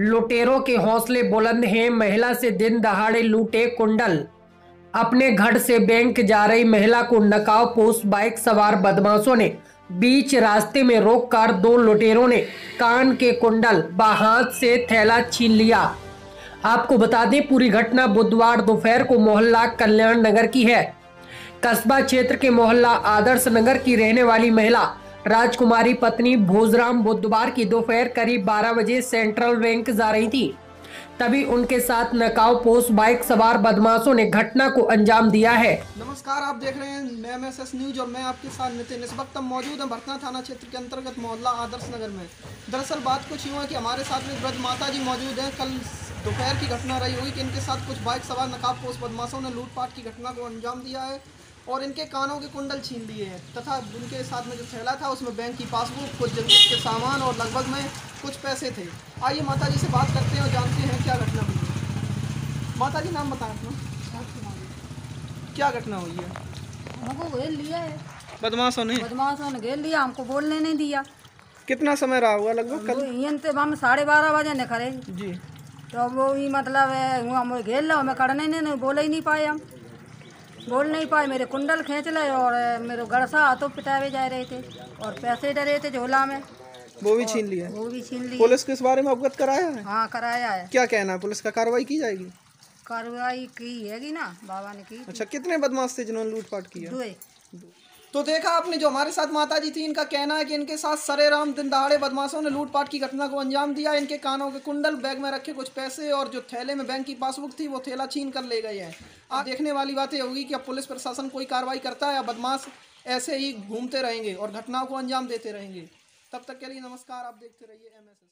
लुटेरों के हौसले बुलंद हैं। महिला से दिन दहाड़े लूटे कुंडल। अपने घर से बैंक जा रही महिला को नकाव पोस्ट बाइक सवार बदमाशों ने बीच रास्ते में रोककर दो लुटेरों ने कान के कुंडल व हाथ से थैला छीन लिया। आपको बता दें, पूरी घटना बुधवार दोपहर को मोहल्ला कल्याण नगर की है। कस्बा क्षेत्र के मोहल्ला आदर्श नगर की रहने वाली महिला राजकुमारी पत्नी भोजराम बुधवार की दोपहर करीब 12 बजे सेंट्रल बैंक जा रही थी। तभी उनके साथ नकाव पोस्ट बाइक सवार बदमाशों ने घटना को अंजाम दिया है। नमस्कार, आप देख रहे हैं मैं एम न्यूज़ और मैं आपके साथ नितिन। इस वक्त मौजूद हैं भरतना थाना क्षेत्र के अंतर्गत मोहल्ला आदर्श नगर में। दरअसल बात कुछ यूँ है कि हमारे साथ में वृद्ध माता जी मौजूद हैं। कल दोपहर की घटना रही होगी कि इनके साथ कुछ बाइक सवार नकाब पोस्ट बदमाशों ने लूटपाट की घटना को अंजाम दिया है। और इनके कानों के कुंडल छीन लिए हैं। तथा उनके साथ में जो थैला था उसमें बैंक की पासबुक कुछ ज़रूरत के सामान और लगभग में कुछ पैसे थे। आइए माता जी से बात करते हैं और जानते हैं क्या घटना हुई है। माता जी नाम बताएँ अपना। क्या घटना हुई है? हमको घेर लिया है। बदमाशों ने बदमाशों ने घेर लिया हमको बोलने नहीं दिया। कितना समय रहा हुआ लगभग? कल हम साढ़े बारह बजे निकले। जी। तो वो ही मतलब है, हम घेर लो हमें करने नहीं बोले ही नहीं पाए हम। बोल नहीं पाए मेरे कुंडल खींच ले और मेरे गड़सा हाथों पिटावे जा रहे थे और पैसे डरे थे झोला में। वो भी छीन लिया वो भी छीन लिया पुलिस को इस बारे में अवगत कराया है? हाँ कराया है। क्या कहना है? पुलिस का कार्रवाई की जाएगी? कार्रवाई की हैगी ना? बाबा ने की अच्छा कितने बदमाश थे जिन्होंने लूटपाट किया? तो देखा आपने जो हमारे साथ माता जी थी, इनका कहना है कि इनके साथ सरेराम दिन दहाड़े बदमाशों ने लूटपाट की घटना को अंजाम दिया। इनके कानों के कुंडल बैग में रखे कुछ पैसे और जो थैले में बैंक की पासबुक थी, वो थैला छीन कर ले गए हैं। आप देखने वाली बात यह होगी कि अब पुलिस प्रशासन कोई कार्रवाई करता है या बदमाश ऐसे ही घूमते रहेंगे और घटनाओं को अंजाम देते रहेंगे। तब तक के लिए नमस्कार, आप देखते रहिए एमएसएस